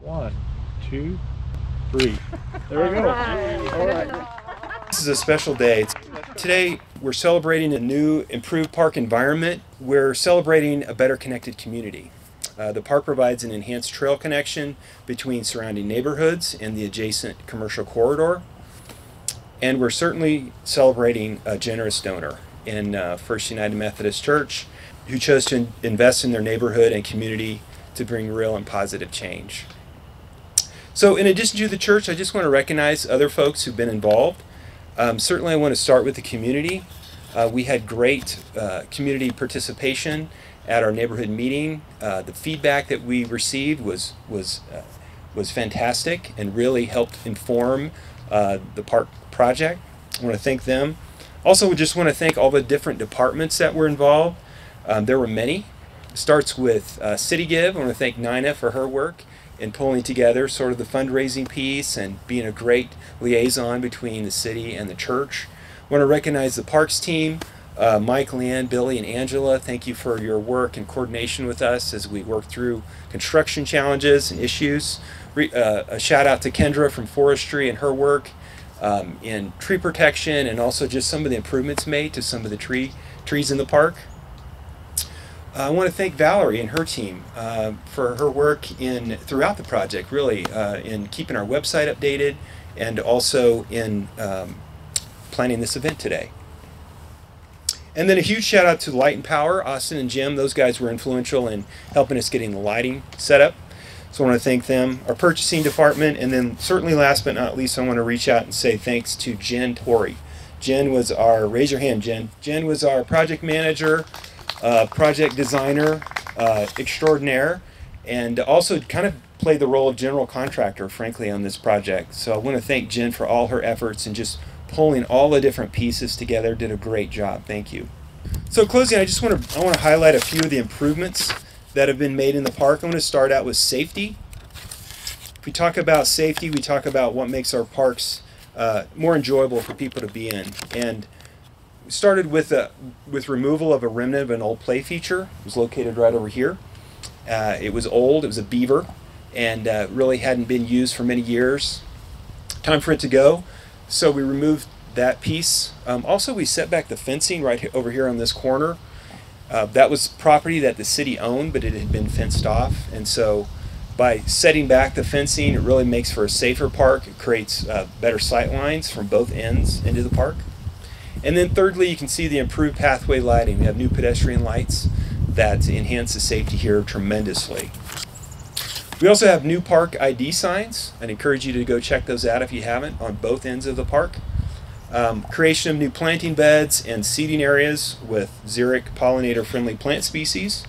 One, two, three. There we go. All right. This is a special day. Today, we're celebrating a new, improved park environment. We're celebrating a better connected community. Uh, the park provides an enhanced trail connection between surrounding neighborhoods and the adjacent commercial corridor. And we're certainly celebrating a generous donor in uh, First United Methodist Church who chose to in- invest in their neighborhood and community to bring real and positive change. So, in addition to the church, I just want to recognize other folks who've been involved. Um, certainly, I want to start with the community. Uh, we had great uh, community participation at our neighborhood meeting. Uh, the feedback that we received was was uh, was fantastic and really helped inform uh, the park project. I want to thank them. Also, we just want to thank all the different departments that were involved. Um, there were many. It starts with uh, City Give. I want to thank Nina for her work in pulling together sort of the fundraising piece and being a great liaison between the city and the church. I want to recognize the parks team, uh, Mike, Leanne, Billy, and Angela. Thank you for your work and coordination with us as we work through construction challenges and issues. Re- uh, a shout out to Kendra from Forestry and her work um, in tree protection and also just some of the improvements made to some of the tree trees in the park. Uh, I want to thank Valerie and her team uh, for her work in throughout the project, really, uh, in keeping our website updated and also in um, planning this event today. And then a huge shout out to Light and Power, Austin and Jim. Those guys were influential in helping us getting the lighting set up. So I want to thank them, our purchasing department, and then certainly last but not least, I want to reach out and say thanks to Jen Torrey. Jen was our, raise your hand, Jen. Jen was our project manager, uh, project designer uh, extraordinaire, and also kind of played the role of general contractor, frankly, on this project. So I want to thank Jen for all her efforts and just pulling all the different pieces together. Did a great job. Thank you. So closing, I just want to I want to highlight a few of the improvements that have been made in the park. I'm going to start out with safety. If we talk about safety, we talk about what makes our parks uh, more enjoyable for people to be in. And started with a with removal of a remnant of an old play feature. It was located right over here. Uh, it was old. It was a beaver, and uh, really hadn't been used for many years. Time for it to go. So we removed that piece. Um, also, we set back the fencing right over here on this corner. Uh, that was property that the city owned, but it had been fenced off, and so by setting back the fencing, it really makes for a safer park. It creates uh, better sight lines from both ends into the park. And then thirdly, you can see the improved pathway lighting. We have new pedestrian lights that enhance the safety here tremendously. We also have new park ID signs. I'd encourage you to go check those out if you haven't on both ends of the park. Um, creation of new planting beds and seating areas with xeric pollinator friendly plant species.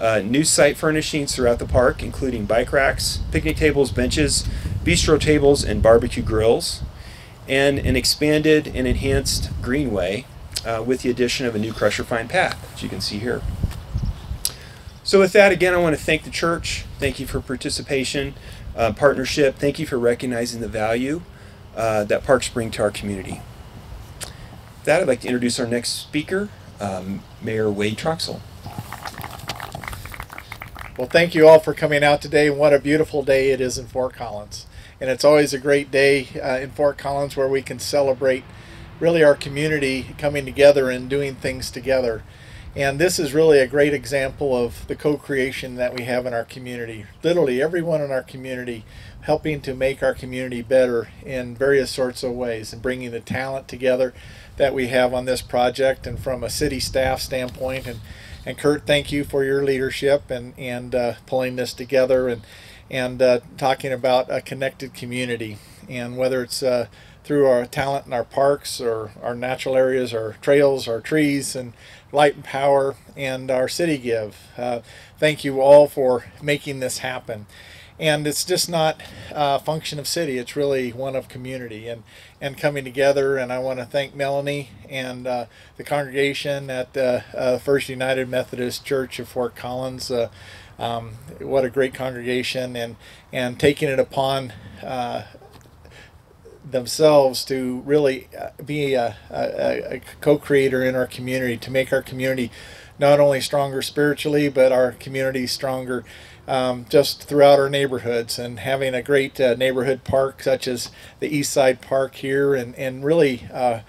Uh, new site furnishings throughout the park, including bike racks, picnic tables, benches, bistro tables, and barbecue grills. And an expanded and enhanced greenway uh, with the addition of a new crusher fine path, as you can see here. So, with that, again, I want to thank the church. Thank you for participation, uh, partnership. Thank you for recognizing the value uh, that parks bring to our community. With that, I'd like to introduce our next speaker, um, Mayor Wade Troxell. Well, thank you all for coming out today. What a beautiful day it is in Fort Collins. And it's always a great day uh, in Fort Collins where we can celebrate really our community coming together and doing things together. And this is really a great example of the co creation that we have in our community. Literally, everyone in our community helping to make our community better in various sorts of ways and bringing the talent together that we have on this project and from a city staff standpoint and and Kurt, thank you for your leadership and and uh, pulling this together and and uh, talking about a connected community. And whether it's uh, through our talent in our parks or our natural areas, our trails, our trees, and light and power, and our city give. Uh, thank you all for making this happen. And it's just not a function of city; it's really one of community and and coming together. And I want to thank Melanie and uh, the congregation at the uh, First United Methodist Church of Fort Collins. Uh, um, what a great congregation, and and taking it upon uh, themselves to really uh, be a, a, a co-creator in our community to make our community not only stronger spiritually, but our community stronger um, just throughout our neighborhoods and having a great uh, neighborhood park such as the East Side Park here and, and really uh,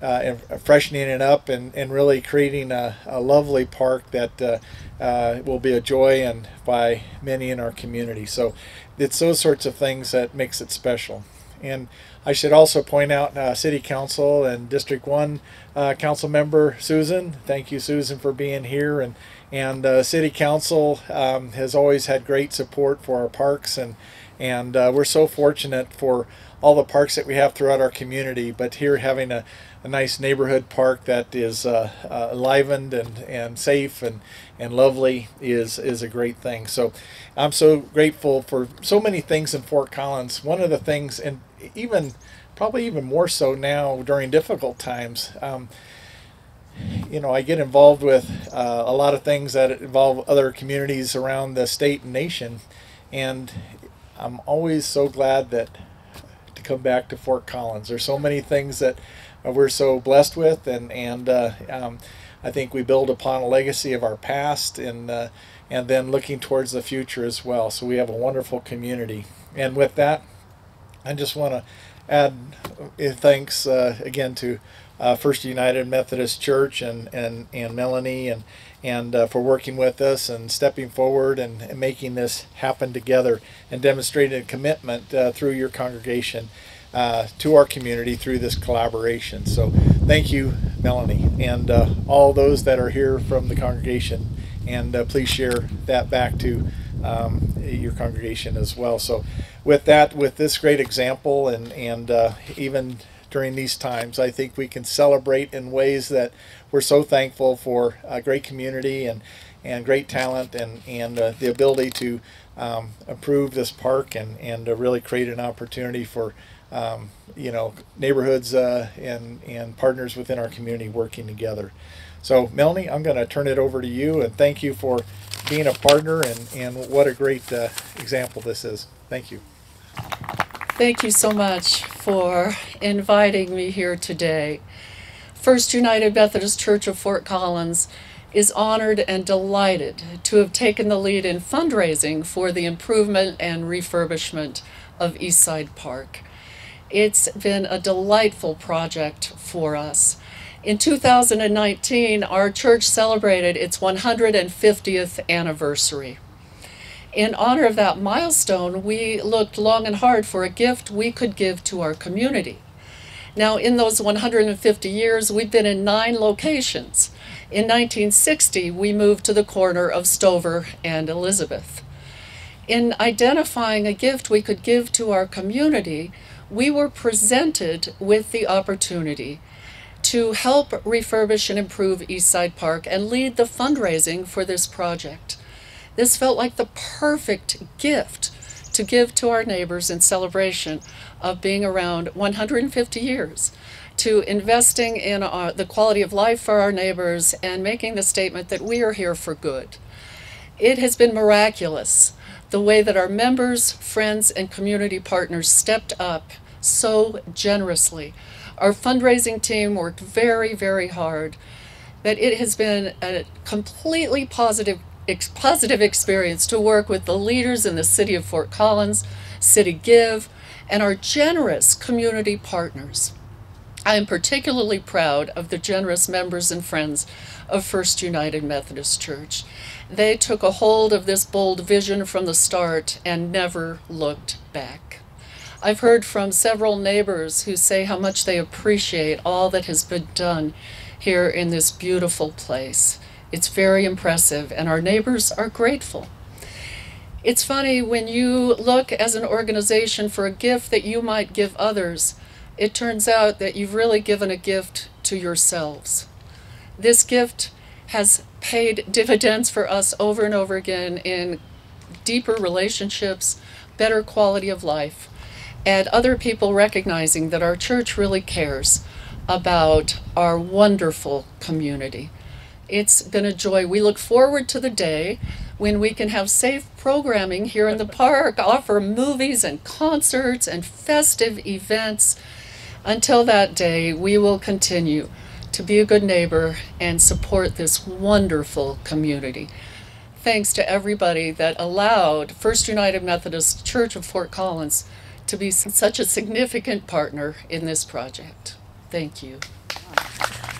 uh, freshening it up and, and really creating a, a lovely park that uh, uh, will be a joy and by many in our community. So it's those sorts of things that makes it special. And I should also point out uh, City Council and District 1 uh, Council Member Susan. Thank you, Susan, for being here. And, and uh, City Council um, has always had great support for our parks. And, and uh, we're so fortunate for all the parks that we have throughout our community. But here, having a, a nice neighborhood park that is uh, uh, enlivened and, and safe and, and lovely is, is a great thing. So I'm so grateful for so many things in Fort Collins. One of the things, and even probably even more so now during difficult times. Um, you know, I get involved with uh, a lot of things that involve other communities around the state and nation, and I'm always so glad that to come back to Fort Collins. There's so many things that we're so blessed with, and and uh, um, I think we build upon a legacy of our past, and uh, and then looking towards the future as well. So we have a wonderful community, and with that. I just want to add uh, thanks uh, again to uh, First United Methodist Church and, and, and Melanie and, and uh, for working with us and stepping forward and, and, making this happen together and demonstrating a commitment uh, through your congregation uh, to our community through this collaboration. So thank you, Melanie, and all those that are here from the congregation. And please share that back to um, your congregation as well. So, with that, with this great example, and and uh, even during these times, I think we can celebrate in ways that we're so thankful for a great community and and great talent and and uh, the ability to um, improve this park and and to really create an opportunity for. Um, you know, neighborhoods uh, and and partners within our community working together. So, Melanie, I'm going to turn it over to you and thank you for being a partner and, and what a great uh, example this is. Thank you. Thank you so much for inviting me here today. First United Methodist Church of Fort Collins is honored and delighted to have taken the lead in fundraising for the improvement and refurbishment of Eastside Park. It's been a delightful project for us. In 2019, our church celebrated its 150th anniversary. In honor of that milestone, we looked long and hard for a gift we could give to our community. Now, in those 150 years, we've been in nine locations. In 1960, we moved to the corner of Stover and Elizabeth. In identifying a gift we could give to our community, we were presented with the opportunity to help refurbish and improve Eastside Park and lead the fundraising for this project. This felt like the perfect gift to give to our neighbors in celebration of being around 150 years, to investing in our, the quality of life for our neighbors and making the statement that we are here for good. It has been miraculous the way that our members, friends, and community partners stepped up so generously our fundraising team worked very, very hard. But it has been a completely positive, ex positive experience to work with the leaders in the city of Fort Collins, City Give, and our generous community partners. I am particularly proud of the generous members and friends of First United Methodist Church. They took a hold of this bold vision from the start and never looked back. I've heard from several neighbors who say how much they appreciate all that has been done here in this beautiful place. It's very impressive, and our neighbors are grateful. It's funny when you look as an organization for a gift that you might give others, it turns out that you've really given a gift to yourselves. This gift has paid dividends for us over and over again in deeper relationships, better quality of life and other people recognizing that our church really cares about our wonderful community. It's been a joy. We look forward to the day when we can have safe programming here in the park, offer movies and concerts and festive events. Until that day, we will continue to be a good neighbor and support this wonderful community. thanks to everybody that allowed First United Methodist Church of Fort Collins to be such a significant partner in this project. Thank you.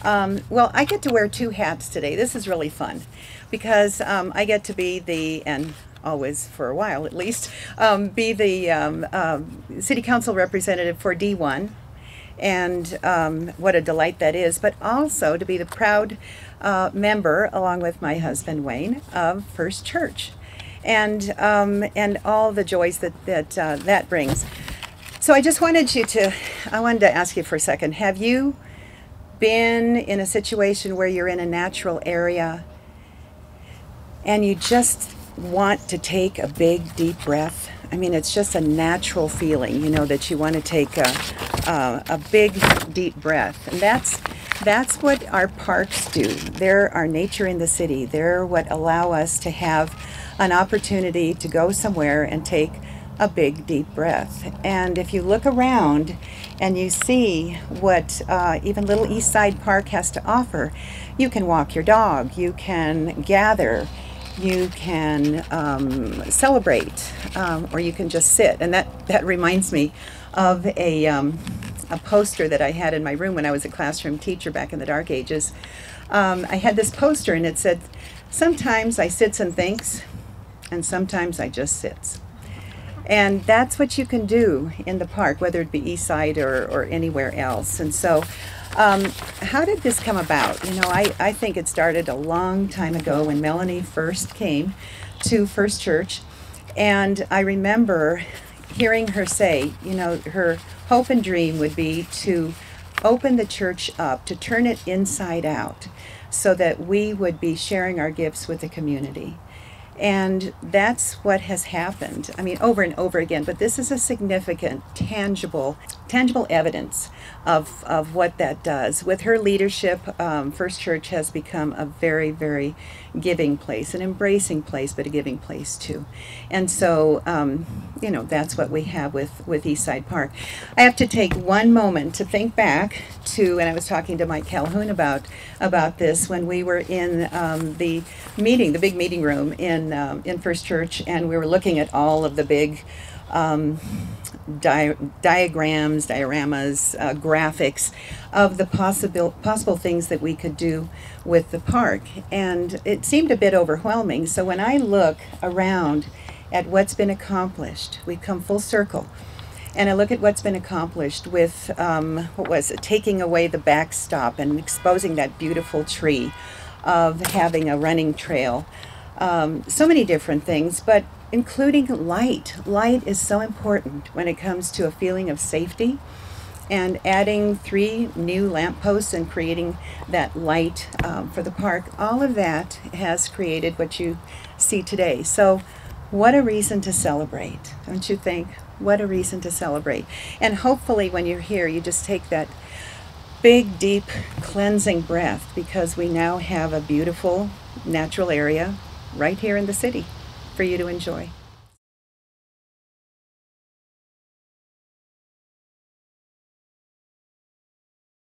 Um, well, I get to wear two hats today. This is really fun because um, I get to be the, and always for a while at least, um, be the um, city council representative for D1. And um, what a delight that is, but also to be the proud uh, member, along with my husband Wayne, of First Church, and and all the joys that that uh, that brings. So I just wanted you to, I wanted to ask you for a second. Have you been in a situation where you're in a natural area and you just want to take a big deep breath. I mean it's just a natural feeling you know that you want to take a, a, a big deep breath. And that's that's what our parks do. They're our nature in the city. They're what allow us to have an opportunity to go somewhere and take a big deep breath. And if you look around and you see what uh, even Little East Side Park has to offer, you can walk your dog, you can gather, you can um, celebrate, um, or you can just sit. And that, that reminds me of a, um, a poster that I had in my room when I was a classroom teacher back in the dark ages. Um, I had this poster and it said, Sometimes I sits and thinks, and sometimes I just sits. And that's what you can do in the park, whether it be East Side or, or anywhere else. And so, um, how did this come about? You know, I, I think it started a long time ago when Melanie first came to First Church. And I remember hearing her say, you know, her hope and dream would be to open the church up, to turn it inside out, so that we would be sharing our gifts with the community. And that's what has happened. I mean, over and over again. But this is a significant, tangible, tangible evidence of, of what that does. With her leadership, um, First Church has become a very, very giving place, an embracing place, but a giving place too. And so, um, you know, that's what we have with, with Eastside Park. I have to take one moment to think back to, and I was talking to Mike Calhoon about about this when we were in um, the meeting, the big meeting room in um, in First Church, and we were looking at all of the big. Um, di- diagrams, dioramas, uh, graphics of the possible possible things that we could do with the park, and it seemed a bit overwhelming. So when I look around at what's been accomplished, we've come full circle, and I look at what's been accomplished with um, what was it, taking away the backstop and exposing that beautiful tree, of having a running trail, um, so many different things, but including light. Light is so important when it comes to a feeling of safety. And adding three new lampposts and creating that light um, for the park, all of that has created what you see today. So, what a reason to celebrate, don't you think? What a reason to celebrate. And hopefully, when you're here, you just take that big, deep, cleansing breath because we now have a beautiful natural area right here in the city for you to enjoy.